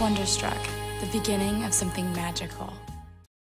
Wonderstruck, the beginning of something magical.